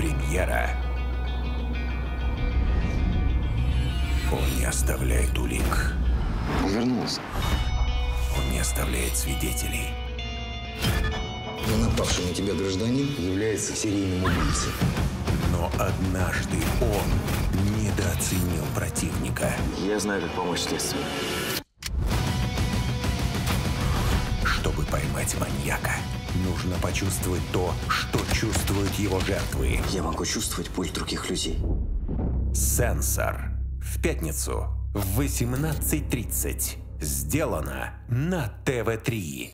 Премьера. Он не оставляет улик. Он вернулся. Он не оставляет свидетелей. Но напавший на тебя гражданин является серийным убийцей. Но однажды он недооценил противника. Я знаю, как помочь следствию. Чтобы поймать маньяка, нужно почувствовать то, что чувствуют его жертвы. Я могу чувствовать пульс других людей. Сенсор. В пятницу в 18.30. Сделано на ТВ-3.